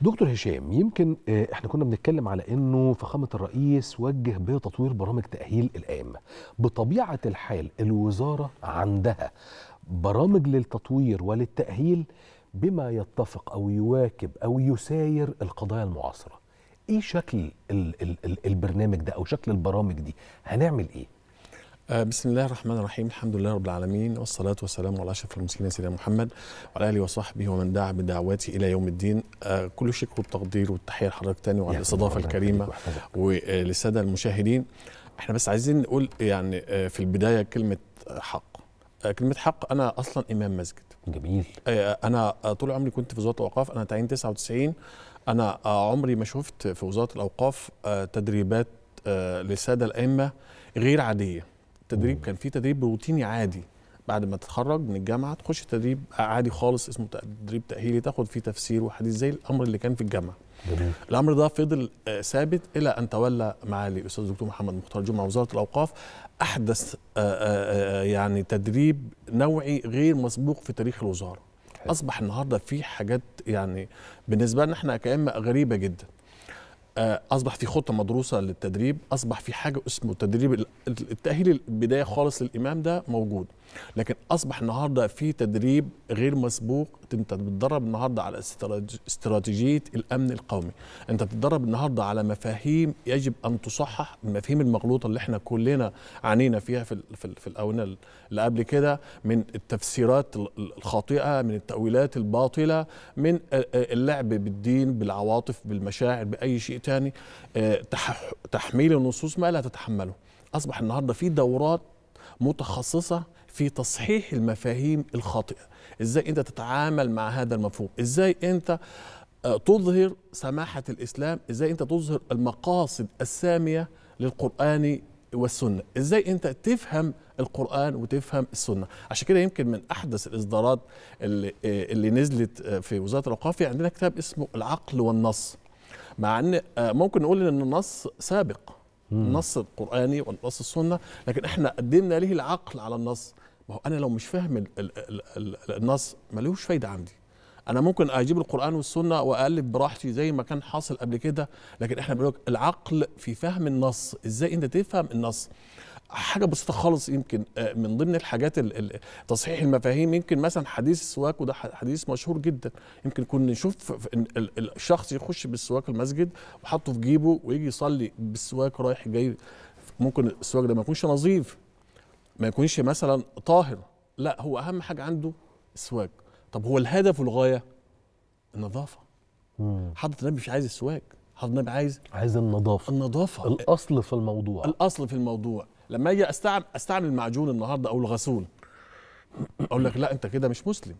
دكتور هشام يمكن آه، إحنا كنا بنتكلم على إنه فخامة الرئيس وجه بتطوير برامج تأهيل الائمه بطبيعة الحال الوزارة عندها برامج للتطوير وللتأهيل بما يتفق أو يواكب أو يساير القضايا المعاصرة. إيه شكل ال ال ال البرنامج ده أو شكل البرامج دي؟ هنعمل إيه؟ بسم الله الرحمن الرحيم. الحمد لله رب العالمين والصلاة والسلام على أشرف المرسلين سيدنا محمد وعلى آله وصحبه ومن دعا بدعوته إلى يوم الدين. آه، كل شكر والتقدير والتحية لحضرتك تاني وعلى الاستضافة الكريمة. وللسادة المشاهدين. إحنا بس عايزين نقول يعني آه، في البداية كلمة آه، حق. آه، كلمة حق أنا أصلا إمام مسجد. جميل. آه، آه، طول عمري كنت في وزارة الأوقاف. أنا تعيين 99 أنا آه، عمري ما شفت في وزارة الأوقاف آه، تدريبات آه، للسادة الأئمة غير عادية. تدريب كان في تدريب روتيني عادي. بعد ما تتخرج من الجامعة تخش تدريب عادي خالص اسمه تدريب تأهيلي تاخد فيه تفسير وحديث زي الأمر اللي كان في الجامعة. جميل. الأمر ده فضل آه، ثابت إلى أن تولى معالي الاستاذ الدكتور محمد مختار جمعة وزارة الأوقاف أحدث آه، آه، يعني تدريب نوعي غير مسبوق في تاريخ الوزارة. حلو. أصبح النهارده في حاجات يعني بالنسبة لنا إحنا كأئمة غريبة جدا. أصبح في خطة مدروسة للتدريب أصبح في حاجة اسمه تدريب ال- التأهيل البداية خالص للإمام ده موجود. لكن أصبح النهارده في تدريب غير مسبوق أنت بتدرب النهارده على استراتيج- استراتيجية الأمن القومي. أنت بتدرب النهارده على مفاهيم يجب أن تصحح المفاهيم المغلوطة اللي إحنا كلنا عانينا فيها في في, ال- في الآونة اللي قبل كده من التفسيرات ال- ال- الخاطئة من التأويلات الباطلة من آه، آه، اللعب بالدين بالعواطف بالمشاعر بأي شيء تاني آه، تح- تحميل النصوص ما لا تتحمله. أصبح النهارده في دورات متخصصة في تصحيح المفاهيم الخاطئة. إزاي أنت تتعامل مع هذا المفهوم؟ إزاي أنت آه، تظهر سماحة الإسلام؟ إزاي أنت تظهر المقاصد السامية للقرآن والسنة؟ إزاي أنت تفهم القرآن وتفهم السنة؟ عشان كده يمكن من أحدث الإصدارات اللي, آه، اللي نزلت في وزارة الأوقاف. عندنا كتاب اسمه العقل والنص. مع إن آه، ممكن نقول إن النص سابق. النص القرآني والنص السنة لكن إحنا قدمنا ليه العقل على النص؟ ما هو أنا لو مش فاهم ال- ال- ال- ال- النص ملوش فايدة عندي. أنا ممكن أجيب القرآن والسنة والف براحتي زي ما كان حاصل قبل كده لكن إحنا بنقول العقل في فهم النص. إزاي أنت تفهم النص؟ حاجة بسيطة خالص يمكن آه، من ضمن الحاجات ال- ال- تصحيح المفاهيم يمكن مثلا حديث السواك وده حديث مشهور جدا. يمكن كنا نشوف الشخص يخش بالسواك المسجد وحطه في جيبه ويجي يصلي بالسواك رايح جاي. ممكن السواك ده ما يكونش نظيف ما يكونش مثلا طاهر. لا هو أهم حاجة عنده السواك. طب هو الهدف والغاية؟ النظافة. حضرة النبي مش عايز السواك حضرة النبي عايز عايز النظافة. النظافة. الأصل في الموضوع. الأصل في الموضوع. لما أجي استعمل أستعمل المعجون النهارده أو الغسول. أقول لك لا أنت كده مش مسلم.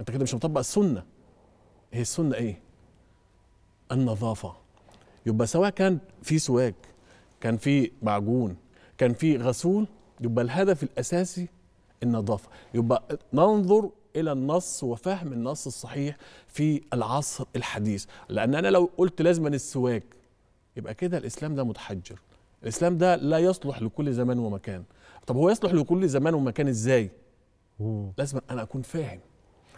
أنت كده مش مطبق السنة. هي السنة إيه؟ النظافة. يبقى سواء كان في سواك كان في معجون كان في غسول يبقى الهدف الأساسي النظافة. يبقى ننظر إلى النص وفهم النص الصحيح في العصر الحديث. لأن أنا لو قلت لازما السواك يبقى كده الإسلام ده متحجر. الإسلام ده لا يصلح لكل زمان ومكان. طب هو يصلح لكل زمان ومكان إزاي؟ مم. لازم أنا أكون فاهم.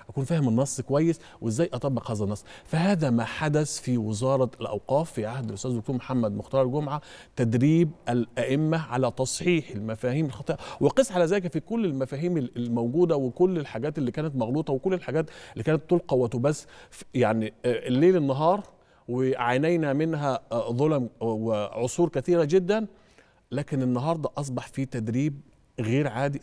أكون فاهم النص كويس وإزاي أطبق هذا النص. فهذا ما حدث في وزارة الأوقاف في عهد الأستاذ الدكتور محمد مختار جمعة تدريب الأئمة على تصحيح المفاهيم الخاطئة. وقس على ذلك في كل المفاهيم الموجودة وكل الحاجات اللي كانت مغلوطة وكل الحاجات اللي كانت تلقى وتبث يعني آه، الليل النهار وعانينا منها آه، ظلم وعصور كثيرة جدا لكن النهارده أصبح في تدريب غير عادي.